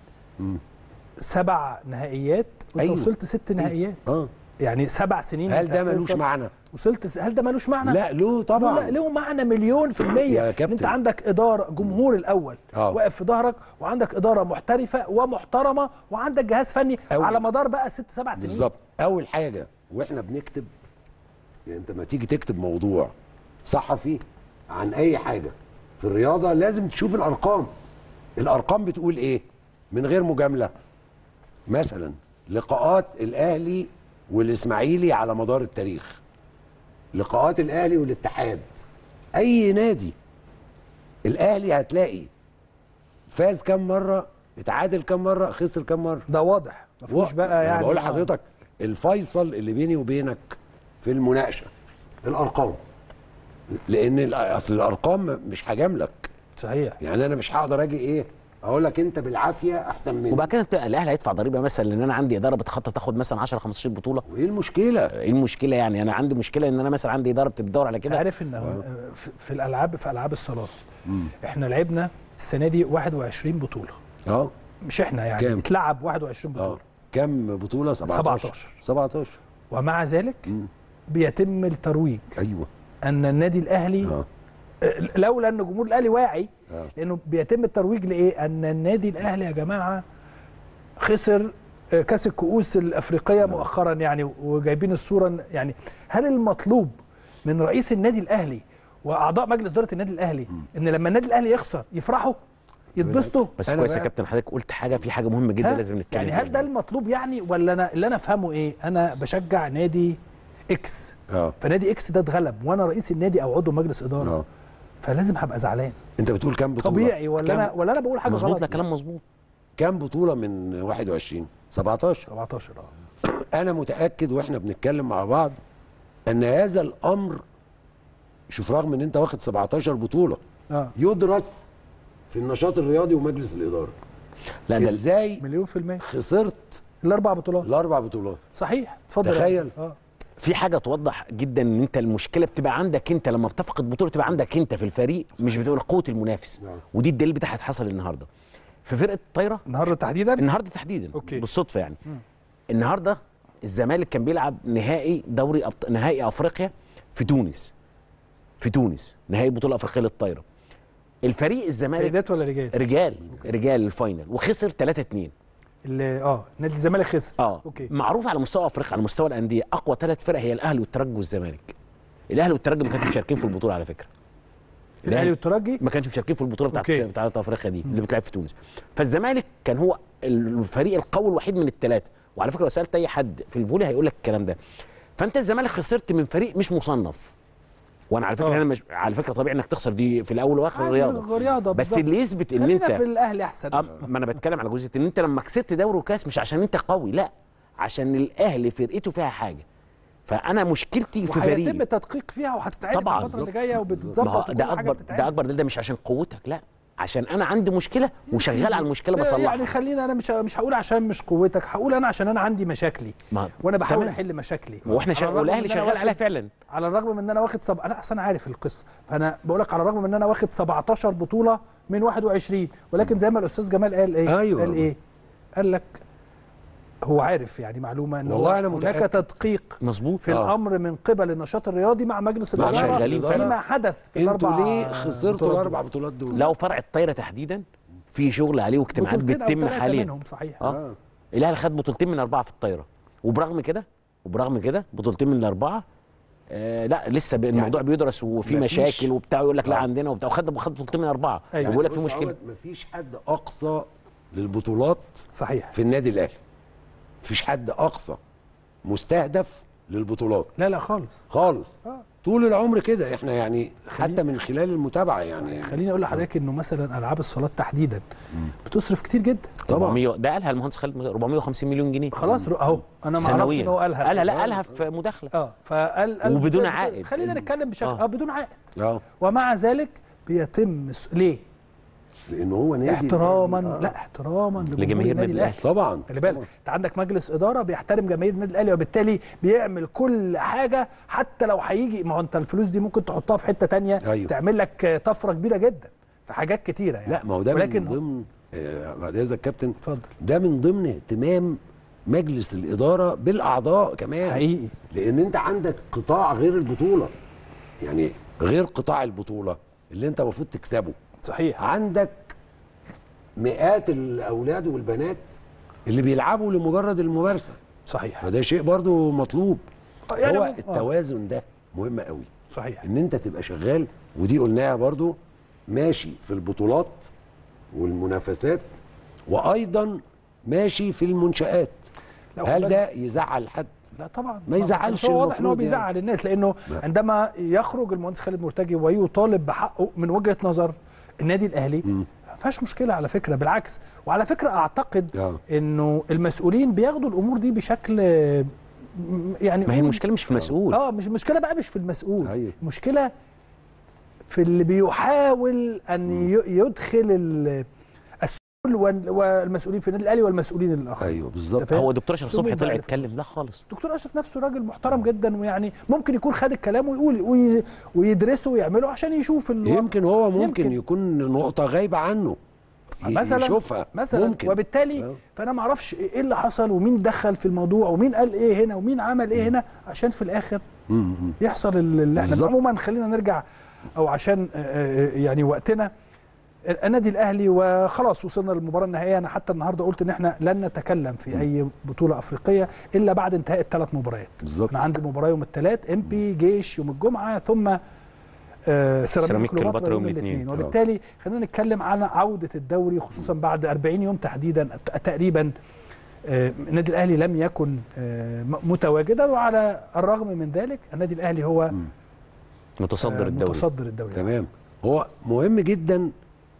سبع نهائيات وأنت أيوة. وصلت ست نهائيات آه يعني سبع سنين هل ده ملوش معنى؟ وصلت هل ده ملوش معنى؟ لا له طبعا لا له معنى مليون في المية يا كابتن. أنت عندك إدارة جمهور الأول آه. واقف في ظهرك وعندك إدارة محترفة ومحترمة وعندك جهاز فني. على مدار بقى ست سبع سنين بالظبط أول حاجة وإحنا بنكتب يعني أنت ما تيجي تكتب موضوع صحفي عن أي حاجة في الرياضة لازم تشوف الأرقام الأرقام بتقول إيه من غير مجاملة مثلا لقاءات الأهلي والإسماعيلي على مدار التاريخ لقاءات الأهلي والاتحاد. أي نادي. الأهلي هتلاقي فاز كم مرة اتعادل كم مرة خسر كم مرة. ده واضح. ما فيهوش بقى يعني بقول. لحضرتك الفيصل اللي بيني وبينك في المناقشة الأرقام. لأن أصل الأرقام مش هجاملك. صحيح. يعني أنا مش هقدر أجي إيه أقول لك انت بالعافيه احسن مني. وبعد كده الاهلي هيدفع ضريبه مثلا لأن أنا عندي اداره بتخطط تاخد مثلا 10 15 بطوله. وايه المشكلة؟ إيه المشكلة يعني؟ أنا عندي مشكلة إن أنا مثلا عندي إدارة بتدور على كده. عارف إن هو- في- الألعاب في ألعاب الصالات. إحنا لعبنا السنة دي 21 بطولة. آه. مش إحنا يعني كام؟ اتلعب 21 بطوله آه. كم بطولة؟ 17 17. 17 ومع ذلك بيتم الترويج. أيوه. أن النادي الأهلي آه. لولا أن جمهور الأهلي واعي آه. لأنه بيتم الترويج لإيه؟ أن النادي الأهلي يا جماعة خسر آه، كأس الكؤوس الأفريقية مؤخرا يعني وجايبين الصورة يعني هل المطلوب من رئيس النادي الأهلي وأعضاء مجلس إدارة النادي الأهلي إن لما النادي الأهلي يخسر يفرحوا؟ يتبسطوا؟ بس كويس يا كابتن حضرتك قلت حاجة في حاجة مهمة جدا؟ لازم نتكلم يعني هل ده المطلوب يعني ولا أنا اللي أنا أفهمه إيه؟ أنا بشجع نادي X. آه. فنادي X ده اتغلب وأنا رئيس النادي أو عضو مجلس إدارة. آه. فلازم هبقى زعلان. انت بتقول كام بطولة؟ طبيعي ولا أنا ولا أنا بقول حاجة مظبوط غلط. لا كلام مظبوط. كام بطولة من 21 17 17 آه. أنا متأكد وإحنا بنتكلم مع بعض إن هذا الأمر شوف رغم إن أنت واخد 17 بطولة آه. يدرس في النشاط الرياضي ومجلس الإدارة. لا ده إزاي مليون في المية. خسرت الأربع بطولات. الأربع بطولات؟ صحيح اتفضل يا تخيل. أبو. في حاجة توضح جدا إن أنت المشكلة بتبقى عندك أنت لما بتفقد بطولة بتبقى عندك أنت في الفريق مش بتبقى قوة المنافس. نعم. ودي الدليل بتاعها حصل النهارده. في فرقة الطايره النهارده تحديدا؟ النهارده تحديدا أوكي. بالصدفة يعني. النهارده الزمالك كان بيلعب نهائي دوري أبط... نهائي أفريقيا في تونس. في تونس نهائي بطولة أفريقية للطايرة. الفريق الزمالك سيدات ولا رجال؟ رجال رجال ال final. وخسر 3 2 اللي آه نادي الزمالك خسر. آه. okay. معروف على مستوى أفريقيا على مستوى الأندية أقوى ثلاث فرق هي الأهلي والترجي والزمالك. الأهلي والترجي ما كانش مشاركين في البطولة على فكرة. الأهلي والترجي؟ ما كانش مشاركين في البطولة بتاعت okay. بتاعت أفريقيا دي اللي بتلعب في تونس. فالزمالك كان هو الفريق القوي الوحيد من الثلاثة. وعلى فكرة لو سألت أي حد في الفولي هيقول لك الكلام ده. فأنت الزمالك خسرت من فريق مش مصنف. وأنا على فكرة آه. أنا مش على فكرة طبيعي إنك تخسر دي في الأول وآخر عادي، الرياضه رياضة بس. اللي يثبت إن أنت في الأهلي أحسن أب ما أنا بتكلم على جزئيه إن أنت لما كسبت دوري وكاس مش عشان أنت قوي لا عشان الأهلي فرقته فيها حاجة فأنا مشكلتي في وهيتم فريقي التدقيق فيها طبعاً. الفترة اللي جاية وبتتظبط ده أكبر. ده أكبر دليل ده مش عشان قوتك لا عشان أنا عندي مشكلة وشغال على المشكلة بصلحها. يعني خلينا أنا مش مش هقول عشان مش قوتك هقول أنا عشان أنا عندي مشاكلي. ما- وأنا بحاول تمام. أحل مشاكلي. وإحنا شغال والأهلي شغال عليها فعلا. على الرغم من إن أنا واخد سب... أنا أصلا عارف القصة. فأنا بقول لك على الرغم من إن أنا واخد 17 بطولة من 21 ولكن زي ما الأستاذ جمال قال إيه؟ أيوة. قال إيه؟ قال لك هو عارف يعني معلومة إن والله أنا هناك متأكد. تدقيق مظبوط. في آه. الأمر من قبل النشاط الرياضي مع مجلس الإدارة شغالين فعلا. فيما حدث في أنتوا الأربع ليه خسرتوا الأربع بطولات دول؟ لو فرع الطايرة تحديدا. في شغل عليه واجتماعات بتتم حاليا. منهم صحيح. آه. الأهلي خد بطولتين من أربعة في الطايرة. وبرغم كده وبرغم كده بطولتين من الاربعه آه لا لسه بي- الموضوع بيدرس وفي مشاكل وبتاع يقول لك لا آه. عندنا وبتاع. وخد خد بطولتين من أربعة. أيوة. يعني بيقول لك في يا مشكلة. مفيش حد أقصى للبطولات صحيح. في النادي الأهلي. مفيش حد أقصى مستهدف للبطولات. لا لا خالص. خالص. آه. طول العمر كده. إحنا يعني حتى من خلال المتابعة يعني. خليني أقول لحضرتك إنه مثلا ألعاب الصالات تحديدا بتصرف كتير جدا. طبعا. 400 ده قالها المهندس خالد مغ- 450 مليون جنيه. خلاص أهو. أنا ما أعرفش إن هو قالها. قالها لا قالها في مداخلة. آه. فقال قال وبدون عائد. خلينا نتكلم بشكل آه. آه بدون عائد. آه. ومع ذلك بيتم ليه؟ لأن هو نادي احتراما آه. لا احتراما لجماهير النادي الأهلي. طبعا. خلي بالك انت عندك مجلس إدارة بيحترم جماهير النادي الأهلي وبالتالي بيعمل كل حاجة حتى لو هيجي ما هو أنت الفلوس دي ممكن تحطها في حتة تانية أيوه. تعمل لك طفرة كبيرة جدا في حاجات كتيرة يعني. لا ما هو ده ولكن من ضمن آه، بعد إذنك كابتن اتفضل. ده من ضمن اهتمام مجلس الإدارة بالأعضاء كمان. حقيقي. لأن أنت عندك قطاع غير البطولة. يعني غير قطاع البطولة اللي أنت المفروض تكسبه. صحيح. عندك مئات الأولاد والبنات اللي بيلعبوا لمجرد الممارسة. صحيح. فده شيء برضو مطلوب. يعني هو آه. التوازن ده مهم قوي. صحيح. إن أنت تبقى شغال ودي قلناها برضو ماشي في البطولات والمنافسات وأيضا ماشي في المنشآت. لو هل ده يزعل حد؟ لا طبعا. ما يزعلش هو واضح إن هو المفروض بيزعل يعني. الناس لأنه ما- عندما يخرج المهندس خالد مرتجي ويطالب بحقه من وجهة نظر النادي الأهلي ما فيهاش مشكلة على فكرة بالعكس. وعلى فكرة أعتقد آه. إنه المسؤولين بياخدوا الأمور دي بشكل يعني ما هي المشكلة مش في المسؤول. آه مش المشكلة بقى مش في المسؤول. أيوه. المشكلة في اللي بيحاول أن يدخل والمسؤولين في النادي الأهلي والمسؤولين الاخرين أيوه بالظبط؟ هو دكتور أشرف صبحي طلع. يتكلم لا خالص دكتور أشرف نفسه راجل محترم جدا ويعني ممكن يكون خد الكلام ويقول وي- ويدرسه ويعمله عشان يشوف الوضع. يمكن هو ممكن يمكن. يكون نقطة غايبة عنه مثلا يشوفها مثلا ممكن وبالتالي آه. فأنا ما أعرفش إيه اللي حصل ومين دخل في الموضوع ومين قال إيه هنا ومين عمل إيه هنا عشان في الآخر. يحصل ال- اللي إحنا بالظبط. عموما خلينا نرجع أو عشان آه، آه، يعني وقتنا النادي الأهلي وخلاص وصلنا للمباراة النهائية. أنا حتى النهارده قلت إن إحنا لن نتكلم في أي بطولة أفريقية إلا بعد انتهاء الثلاث مباريات. بالظبط. أنا عندي مباراة يوم الثلاث إم بي جيش يوم الجمعة ثم آه، سيراميك كليوباترا يوم الاثنين. الاثنين. وبالتالي خلينا نتكلم عن عودة الدوري خصوصا بعد 40 يوم تحديدا تقريبا آه، النادي الأهلي لم يكن آه، متواجدا. وعلى الرغم من ذلك النادي الأهلي هو متصدر آه، الدوري. متصدر الدوري. تمام. هو مهم جدا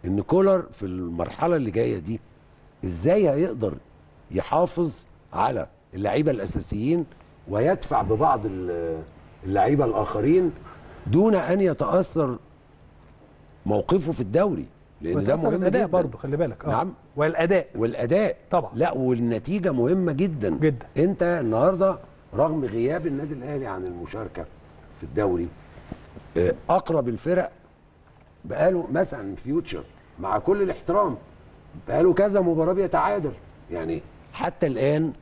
إن كولر في المرحلة اللي جاية دي إزاي هيقدر يحافظ على اللعيبة الأساسيين ويدفع ببعض ال- اللعيبة الآخرين دون أن يتأثر موقفه في الدوري؟ لأن ده مهم الاداء جدا. برضه خلي بالك. آه. نعم. والأداء. والأداء. طبعا. لا والنتيجة مهمة جدا. جدا. أنت النهارده رغم غياب النادي الأهلي عن المشاركة في الدوري آه، أقرب الفرق بقاله مثلا فيوتشر مع كل الاحترام بقاله كذا مباراة بيتعادل يعني حتى الآن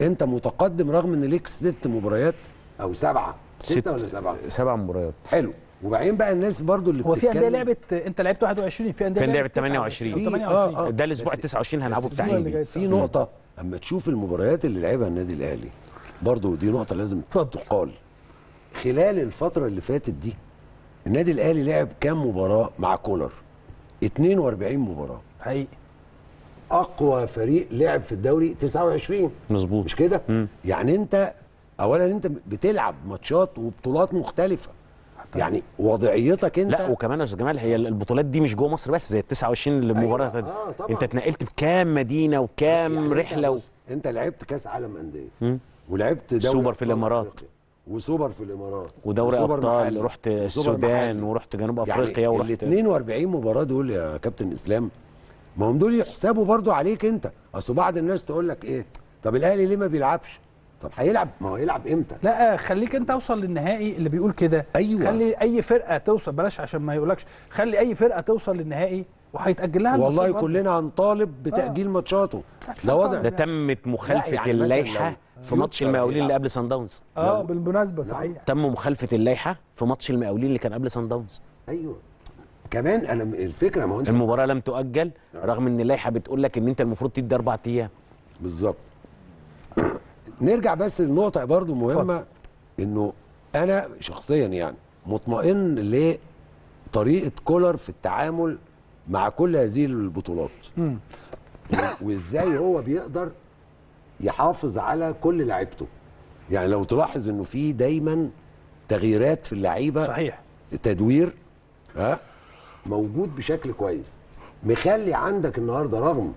أنت متقدم رغم إن ليك ست مباريات أو سبعة ستة ست- ولا سبعة سبع مباريات حلو وبعدين بقى الناس برضو اللي هو في أندية بتتكلم- لعبت أنت لعبت 21 في أندية لعبت لعبت 28. 28 في- آه، آه. ده الأسبوع ال 29 هنلعبه بتاع جاي. في نقطة أما تشوف المباريات اللي لعبها النادي الأهلي برضو دي نقطة لازم. تقال خلال الفترة اللي فاتت دي النادي الأهلي لعب كام مباراة مع كولر؟ 42 مباراة. حقيقي. أقوى فريق لعب في الدوري 29 مظبوط. مش كده؟ يعني أنت أولا أنت بتلعب ماتشات وبطولات مختلفة. يعني وضعيتك أنت لا وكمان يا أستاذ جمال هي البطولات دي مش جوه مصر بس زي ال 29 المباراه أيوة، آه، طبعا. انت اتنقلت بكام مدينة وكام يعني أنت رحلة و... بص، انت لعبت كأس عالم أندية. ولعبت دوري سوبر في. أفريقيا، وسوبر في الامارات ودوري أبطال رحت السودان. ورحت جنوب يعني أفريقيا ال ورحت 42 مباراة دول يا كابتن إسلام ما هم دول يحسبوا برضو عليك أنت. أصل بعض الناس تقول لك إيه طب الأهلي ليه ما بيلعبش؟ طب هيلعب ما هو هيلعب إمتى؟ لا خليك أنت أوصل للنهائي اللي بيقول كده. أيوة. خلي أي فرقة توصل بلاش عشان ما يقولكش. خلي أي فرقة توصل للنهائي وهيتأجل لها والله. كلنا هنطالب بتأجيل ماتشاته. لا، ده وضع. ده تمت مخالفة يعني اللائحة. في ماتش المقاولين اللي. قبل سان داونز آه لو- بالمناسبة صحيح. تم مخالفة اللائحة في ماتش المقاولين اللي كان قبل سان داونز أيوه. كمان أنا الفكرة ما هو أنت المباراة لم تؤجل رغم إن اللائحة بتقول لك إن أنت المفروض تدي أربع أيام. بالظبط. نرجع بس لنقطة برضو مهمة إنه أنا شخصيا يعني مطمئن لطريقة كولر في التعامل مع كل هذه البطولات. وإزاي هو بيقدر يحافظ على كل لعيبته. يعني لو تلاحظ إنه في دايما تغييرات في اللعيبة صحيح. تدوير ها موجود بشكل كويس. مخلي عندك النهارده رغم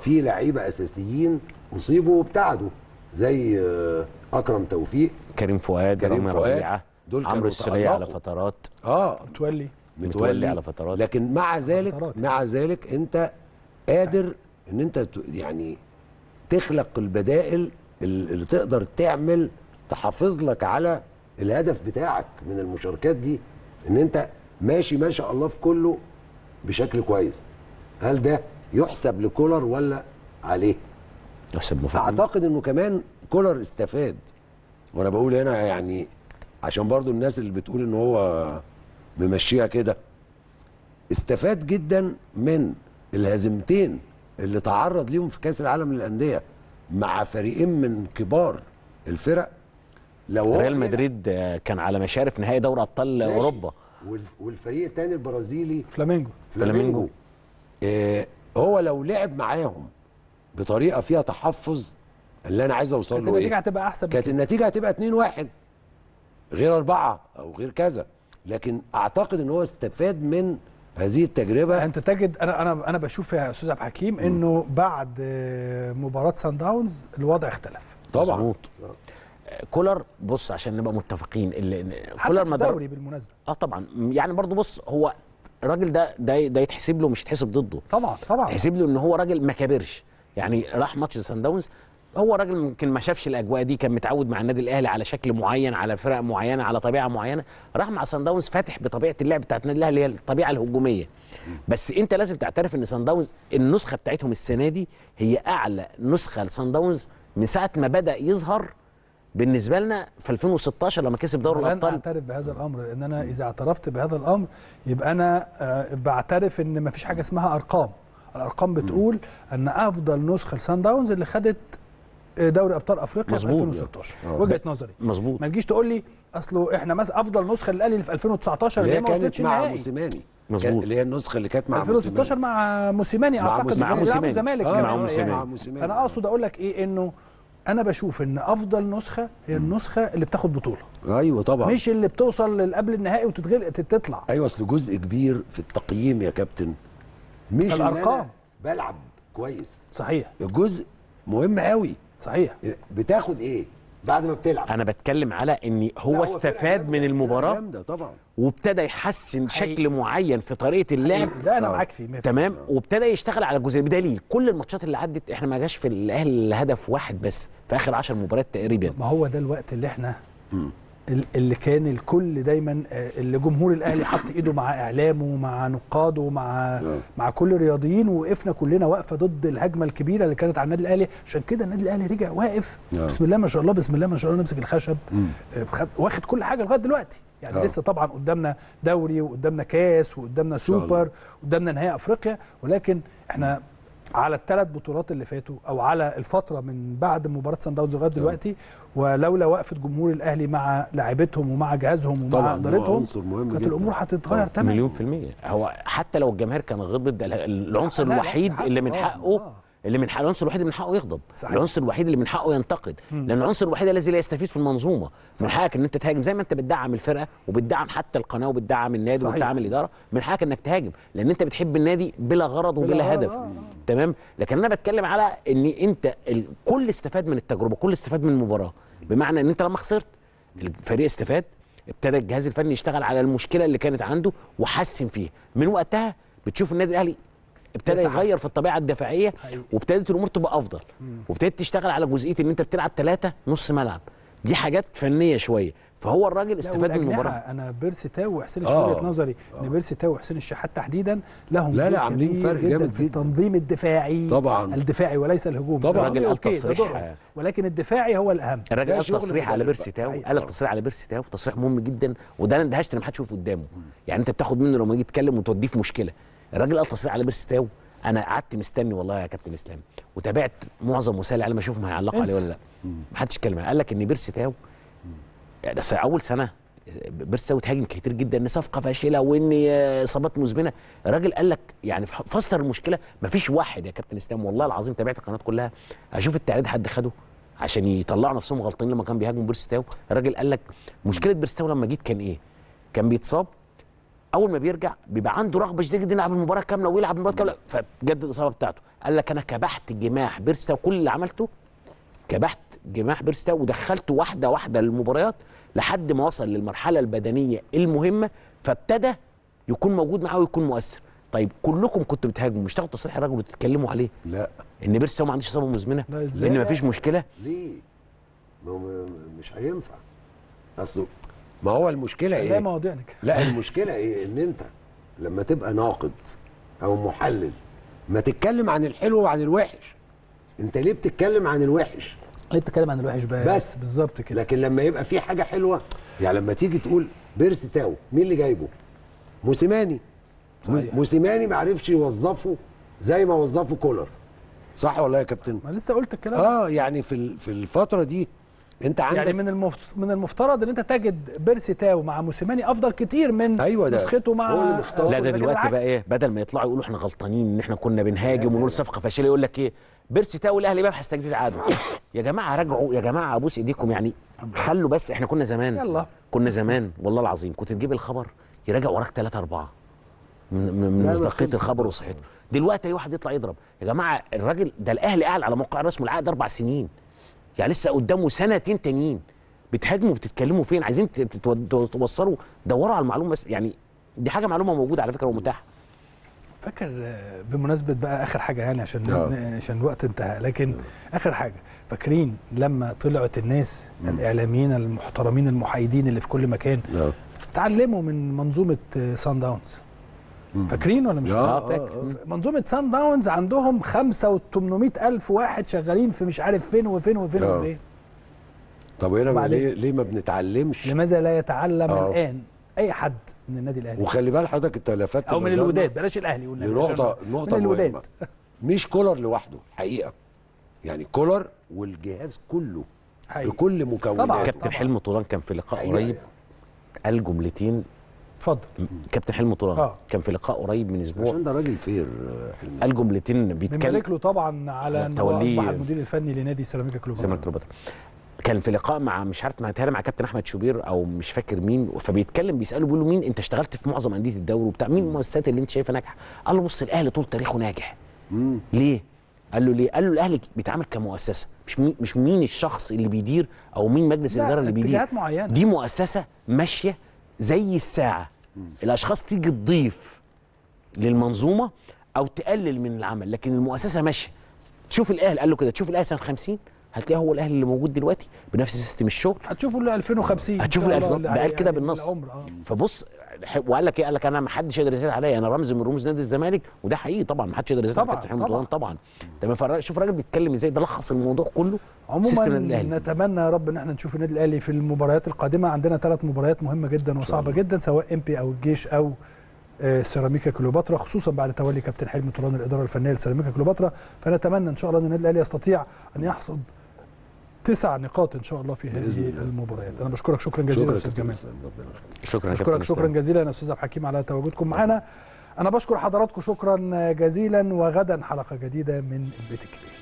في لعيبة أساسيين أصيبوا وابتعدوا زي آه، أكرم توفيق كريم فؤاد كريم فؤاد، ربيعة دول كانوا عمرو السوليه على. فترات. آه. متولي. متولي على فترات. لكن مع ذلك فترات. مع ذلك أنت قادر إن أنت يعني تخلق البدائل ال- اللي تقدر تعمل تحافظ لك على الهدف بتاعك من المشاركات دي إن أنت ماشي ما شاء الله في كله بشكل كويس. هل ده يحسب لكولر ولا عليه؟ يحسب مفاجأة. أعتقد إنه كمان كولر استفاد. وأنا بقول هنا يعني عشان برضو الناس اللي بتقول إن هو ممشيها كده استفاد جدا من الهزيمتين اللي تعرض ليهم في كأس العالم للأندية مع فريقين من كبار الفرق لو ريال مدريد كان على مشارف نهائي دوري أبطال. أوروبا وال- والفريق الثاني البرازيلي فلامينجو فلامينجو. آه هو لو لعب معاهم بطريقة فيها تحفظ اللي أنا عايز أوصل كانت له النتيجة إيه هتبقى أحسن كانت. النتيجة هتبقى 2 1 غير أربعة أو غير كذا لكن أعتقد إن هو استفاد من هذه التجربة. انت تجد أنا أنا أنا بشوف يا أستاذ عبد الحكيم انه بعد آه، مباراة سان داونز الوضع اختلف. طبعا. مظبوط. آه، كولر بص عشان نبقى متفقين كولر في ما الدوري بالمناسبة. آه طبعا. يعني برضو بص هو الراجل ده ده ده يتحسب له مش يتحسب ضده. طبعا طبعا. تحسب له إن هو راجل ما كبرش. يعني راح ماتش سان داونز هو راجل ممكن ما شافش الأجواء دي كان متعود مع النادي الأهلي على شكل معين على فرق معينة على طبيعة معينة راح مع سان داونز فاتح بطبيعة اللعب بتاعت النادي الأهلي هي الطبيعة الهجومية. بس أنت لازم تعترف إن سان داونز النسخة بتاعتهم السنة دي هي أعلى نسخة لسان داونز من ساعة ما بدأ يظهر بالنسبة لنا في 2016 لما كسب دوري الأبطال. أعترف بهذا الأمر لأن أنا إذا اعترفت بهذا الأمر يبقى أنا آه، بعترف إن مفيش حاجة اسمها أرقام. الأرقام بتقول أن أفضل نسخة لسان داونز اللي خدت دوري أبطال أفريقيا في مظبوط. 2016 آه. وجهة نظري مظبوط ما تجيش تقول لي اصله إحنا مثلا أفضل نسخة للأهلي اللي في 2019 اللي هي كانت مع موسيماني مظبوط. اللي هي النسخة اللي كانت مع 2016 مع موسيماني مع أعتقد موسيماني. بيلعبوا موسيماني. الزمالك آه،. مع يعني موسيماني. مع موسيماني أنا أقصد أقول لك إيه إنه أنا بشوف إن أفضل نسخة هي النسخة اللي بتاخد بطولة أيوه طبعا مش اللي بتوصل قبل النهائي وتتغلق تطلع أيوه أصل جزء كبير في التقييم يا كابتن مش. أنا بلعب كويس صحيح الجزء مهم قوي صحيح. بتاخد إيه؟ بعد ما بتلعب. أنا بتكلم على إن هو استفاد من فرقة المباراة طبعا. وابتدى يحسن شكل معين في طريقة اللعب. ده أنا آه. معاك فيه 100%. تمام؟ وابتدى يشتغل على الجزئيه بدليل كل الماتشات اللي عدت إحنا ما جاش في الأهلي الا هدف واحد بس في آخر 10 مباريات تقريبا. ما هو ده الوقت اللي إحنا ال- اللي كان الكل دايما آه، اللي جمهور الأهلي حط إيده مع إعلامه مع نقاده مع آه. مع كل الرياضيين ووقفنا كلنا واقفة ضد الهجمة الكبيرة اللي كانت على النادي الأهلي عشان كده النادي الأهلي رجع واقف آه. بسم الله ما شاء الله بسم الله ما شاء الله نمسك الخشب خد- واخد كل حاجة لغاية دلوقتي يعني. لسه طبعا قدامنا دوري وقدامنا كاس وقدامنا. سوبر قدامنا نهائي أفريقيا ولكن إحنا على الثلاث بطولات اللي فاتوا أو على الفترة من بعد مباراة سان داونز لغاية دلوقتي ولولا وقفة جمهور الأهلي مع لاعبتهم ومع جهازهم ومع ادارتهم كانت. الأمور هتتغير. تماما مليون في المية هو حتى لو الجماهير كان غضب ده العنصر الوحيد اللي من آه، حقه آه. اللي من حق العنصر الوحيد اللي من حقه يغضب. صحيح. العنصر الوحيد اللي من حقه ينتقد. لأن العنصر الوحيد الذي لا يستفيد في المنظومة. من حقك إن أنت تهاجم. زي ما أنت بتدعم الفرقة وبتدعم حتى القناة وبتدعم النادي صحيح. وبتدعم الإدارة من حقك إنك تهاجم. لأن أنت بتحب النادي بلا غرض وبلا غرض، هدف. آه، آه. تمام؟ لكن أنا بتكلم على إن أنت الكل استفاد من التجربة كل استفاد من المباراة. بمعنى إن أنت لما خسرت الفريق استفاد ابتدى الجهاز الفني يشتغل على المشكلة اللي كانت عنده وحسن فيها. من وقتها بتشوف النادي الأهلي ابتدى. يغير في الطبيعة الدفاعية حقيقي. وابتدت الأمور تبقى أفضل وابتدت تشتغل على جزئية إن أنت بتلعب ثلاثة نص ملعب دي حاجات فنية شوية فهو الراجل استفاد من المباراة أنا بيرسي تاو وحسين آه. الشحات وجهة نظري إن بيرسي تاو وحسين الشحات تحديدا لهم لا، لا، عاملين فرق جامد في جدا. التنظيم الدفاعي طبعاً. الدفاعي وليس الهجومي طبعاً. الراجل قال تصريح،. آه. ولكن الدفاعي هو الأهم الراجل قال تصريح على بيرسي. تاو صحيح. قال تصريح على بيرسي تاو تصريح مهم جدا وده أنا اندهشت أنا ما حدش شوفه قدامه يعني أنت بتاخد منه لما يجي يتكلم وتوديه في مشكلة الراجل قال تصريح على بيرسي تاو أنا قعدت مستني والله يا كابتن إسلام. وتابعت معظم وسائل الإعلام اشوفهم هيعلقوا عليه. ولا لا. ما حدش اتكلم قال لك إن بيرسي تاو يعني بس أول سنة بيرسي تاو اتهاجم كتير جدا. إن صفقة فاشلة وإن إصابات مزمنة. الراجل قال لك يعني فسر المشكلة. ما فيش واحد يا كابتن إسلام والله العظيم تابعت القناة كلها. أشوف التصريح حد خده عشان يطلعوا نفسهم غلطانين لما كان بيهاجموا بيرسي تاو الراجل قال لك مشكلة بيرسي تاو لما جيت كان إيه؟ كان بيتصاب أول ما بيرجع بيبقى عنده رغبة شديدة جدا يلعب المباراة كاملة ويلعب المباراة كاملة. فتجدد الاصابه بتاعته. قال لك أنا كبحت جماح بيرسي تاو كل اللي عملته كبحت جماح بيرستاو ودخلته واحدة واحدة للمباريات لحد ما وصل للمرحلة البدنية المهمة فابتدى يكون موجود معاه ويكون مؤثر. طيب كلكم كنتوا بتهاجموا مش تاخدوا تصريح الراجل وتتكلموا عليه؟ لا. إن بيرستاو ما عندوش إصابة مزمنة؟ لا،؟ لأن مفيش مشكلة. ليه؟ ما مش هينفع. اصله ما هو المشكلة ده إيه؟ مواضيعنا كده لا المشكلة إيه؟ إن أنت لما تبقى ناقد أو محلل ما تتكلم عن الحلو وعن الوحش أنت ليه بتتكلم عن الوحش؟ انت بتتكلم عن الوحش بس بس. بالظبط كده لكن لما يبقى في حاجة حلوة يعني لما تيجي تقول بيرسي تاو مين اللي جايبه؟ موسيماني. موسيماني ما عرفش يوظفه زي ما وظفه كولر صح ولا يا كابتن؟ ما لسه قلت الكلام ده. آه يعني في في الفترة دي انت عندك يعني من المف... من المفترض ان انت تجد بيرسي تاو مع موسيماني افضل كتير من أيوة ده. نسخته مع. لا ده دلوقتي. بقى إيه بدل ما يطلعوا يقولوا إحنا غلطانين إن إحنا كنا بنهاجم ونقول صفقة فاشلة يقول لك إيه بيرسي تاو الاهلي بيبحث تجديد عقده يا جماعة راجعوا يا جماعة أبوس إيديكم يعني خلوا بس إحنا كنا زمان يلا. كنا زمان والله العظيم كنت تجيب الخبر يراجع وراك ثلاثة أربعة من, خلصت. الخبر وصحته دلوقتي أي واحد يطلع يضرب يا جماعة الراجل ده الأهلي قاعد على موقع رسم العقد أربع سنين يعني لسه قدامه سنتين تانيين بتهاجموا بتتكلموا فين؟ عايزين توصلوا دوروا على المعلومة بس يعني دي حاجة معلومة موجودة على فكرة ومتاحة. فاكر آه، بمناسبة بقى آخر حاجة يعني عشان آه. عشان الوقت انتهى لكن آخر حاجة فاكرين لما طلعت الناس الإعلاميين المحترمين المحايدين اللي في كل مكان آه. اتعلموا من منظومة سان داونز فاكرين ولا مش آه، فاكرين؟ آه فاكر منظومة سان داونز عندهم 5 و800 ألف واحد شغالين في مش عارف فين وفين وفين آه. وفين طب هنا؟ ليه ليه ما بنتعلمش لماذا لا يتعلم آه. الآن أي حد من النادي الأهلي وخلي بال حضرتك انت لفتت أو من الوداد بلاش الأهلي والنادي نقطه من مهمة مش كولر لوحده حقيقة يعني كولر والجهاز كله حقيقي. بكل مكوناته طبعاً. كابتن حلمي طولان كان في لقاء حقيقة قريب. قال جملتين اتفضل. كابتن حلمي طولان آه. كان في لقاء قريب من أسبوع. عشان ده راجل فير حلمي. قال جملتين بيتكلم بنبارك له طبعا على إنه أصبح المدير الفني لنادي سيراميكا كلوب زي ما كليوباترا. كان في لقاء مع مش عارف مع مع كابتن أحمد شوبير أو مش فاكر مين. فبيتكلم بيسأله بيقول له مين أنت اشتغلت في معظم أندية الدوري وبتاع مين المؤسسات اللي أنت شايفها ناجحة؟ قال له بص الأهلي طول تاريخه ناجح. مم. ليه؟ قال له ليه؟ قال له الأهلي بيتعامل كمؤسسة مش مين مش مين الشخص اللي بيدير أو مين مجلس لا، الإدارة اللي بيدير. معينة. دي مؤسسة ماشية زي الساعة. الأشخاص تيجي تضيف للمنظومة أو تقلل من العمل لكن المؤسسة ماشية. تشوف الاهلي قال له كده تشوف الاهلي سنة 50 هتلاقيه هو الاهلي اللي موجود دلوقتي بنفس system الشغل. هتشوفوا له 2050 هتشوف إن شاء الألف- الله اللي ده قال هي- كده يعني بالنص. آه. فبص وقال لك إيه؟ قال لك أنا ما حدش يقدر يزيد عليا. أنا رمز من رموز نادي الزمالك وده حقيقي طبعا. ما حدش يقدر يزيد على طبعاً، كابتن حلمي طبعاً. طبعا. تمام شوف الراجل بيتكلم إزاي؟ ده لخص الموضوع كله عموما نتمنى يا رب إن إحنا نشوف النادي الأهلي في المباريات القادمة. عندنا ثلاث مباريات مهمة جدا وصعبة جدا سواء امبي أو الجيش أو آه، سيراميكا كليوباترا خصوصا بعد تولي كابتن حلمي طولان الإدارة الفنية لسيراميكا كليوباترا. فنتمنى إن شاء الله إن النادي الأهلي يستطيع أن يحصد تسع نقاط إن شاء الله في هذه. المباريات. أنا بشكرك شكرا جزيلا يا أستاذ جمال. اسلام ربنا يخليك. شكرا كابتن شكرا. جزيلا يا أستاذ عبد الحكيم على تواجدكم معنا. أنا بشكر حضراتكم شكرا جزيلا وغدا حلقة جديدة من البيت الكبير